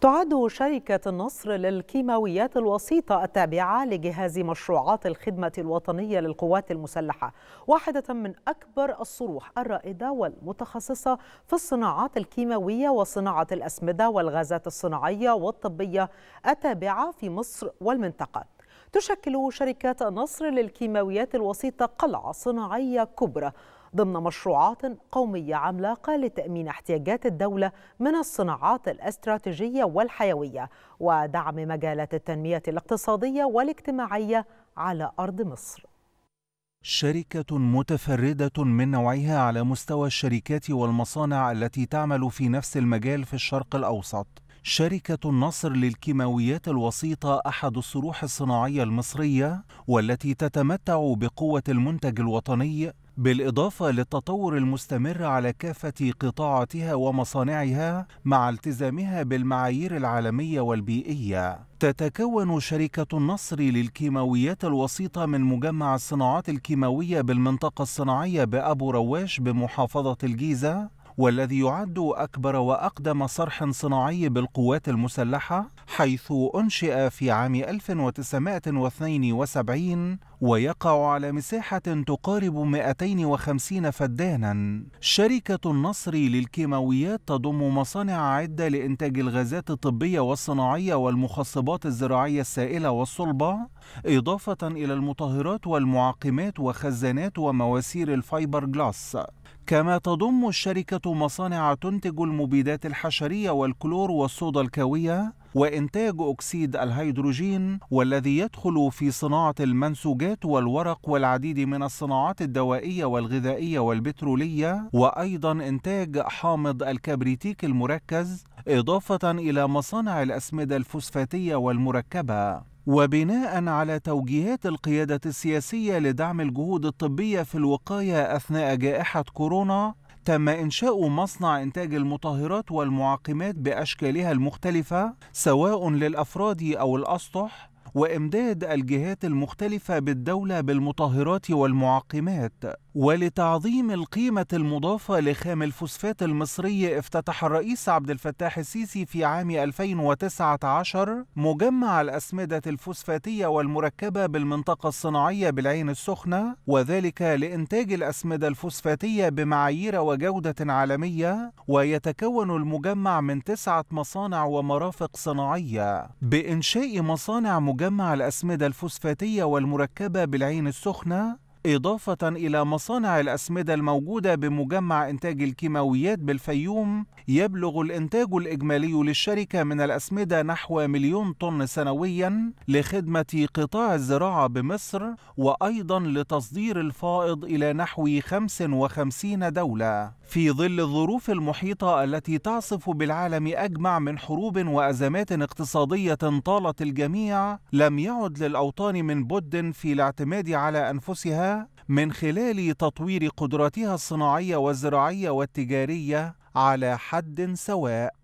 تعد شركة النصر للكيماويات الوسيطة التابعة لجهاز مشروعات الخدمة الوطنية للقوات المسلحة واحدة من أكبر الصروح الرائدة والمتخصصة في الصناعات الكيماوية وصناعة الأسمدة والغازات الصناعية والطبية التابعة في مصر والمنطقة. تشكل شركة النصر للكيماويات الوسيطة قلعة صناعية كبرى ضمن مشروعات قومية عملاقة لتأمين احتياجات الدولة من الصناعات الاستراتيجية والحيوية ودعم مجالات التنمية الاقتصادية والاجتماعية على أرض مصر. شركة متفردة من نوعها على مستوى الشركات والمصانع التي تعمل في نفس المجال في الشرق الأوسط. شركة النصر للكيماويات الوسيطة أحد الصروح الصناعية المصرية والتي تتمتع بقوة المنتج الوطني بالإضافة للتطور المستمر على كافة قطاعاتها ومصانعها مع التزامها بالمعايير العالمية والبيئية. تتكون شركة النصر للكيماويات الوسيطة من مجمع الصناعات الكيماوية بالمنطقة الصناعية بأبو رواش بمحافظة الجيزة والذي يعد أكبر وأقدم صرح صناعي بالقوات المسلحة حيث أنشئ في عام 1972 ويقع على مساحة تقارب 250 فدانا. شركة النصر للكيماويات تضم مصانع عدة لإنتاج الغازات الطبية والصناعية والمخصبات الزراعية السائلة والصلبة إضافة إلى المطهرات والمعقمات وخزانات ومواسير الفايبر جلاس. كما تضم الشركة مصانع تنتج المبيدات الحشرية والكلور والصودا الكاوية وإنتاج أكسيد الهيدروجين والذي يدخل في صناعة المنسوجات والورق والعديد من الصناعات الدوائية والغذائية والبترولية وأيضا إنتاج حامض الكبريتيك المركز إضافة إلى مصانع الأسمدة الفوسفاتية والمركبة. وبناء على توجيهات القيادة السياسية لدعم الجهود الطبية في الوقاية أثناء جائحة كورونا تم إنشاء مصنع إنتاج المطهرات والمعقمات بأشكالها المختلفة سواء للأفراد أو الأسطح وإمداد الجهات المختلفة بالدولة بالمطهرات والمعقمات ولتعظيم القيمة المضافة لخام الفوسفات المصري افتتح الرئيس عبد الفتاح السيسي في عام 2019 مجمع الأسمدة الفوسفاتية والمركبة بالمنطقة الصناعية بالعين السخنة وذلك لإنتاج الأسمدة الفوسفاتية بمعايير وجودة عالمية ويتكون المجمع من تسعة مصانع ومرافق صناعية. بإنشاء مصانع مجمع الأسمدة الفوسفاتية والمركبة بالعين السخنة إضافة إلى مصانع الأسمدة الموجودة بمجمع إنتاج الكيماويات بالفيوم يبلغ الإنتاج الإجمالي للشركة من الأسمدة نحو مليون طن سنويا لخدمة قطاع الزراعة بمصر وأيضا لتصدير الفائض إلى نحو 55 دولة. في ظل الظروف المحيطة التي تعصف بالعالم أجمع من حروب وأزمات اقتصادية طالت الجميع لم يعد للأوطان من بد في الاعتماد على أنفسها من خلال تطوير قدراتها الصناعية والزراعية والتجارية على حد سواء.